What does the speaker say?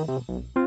Mm-hmm.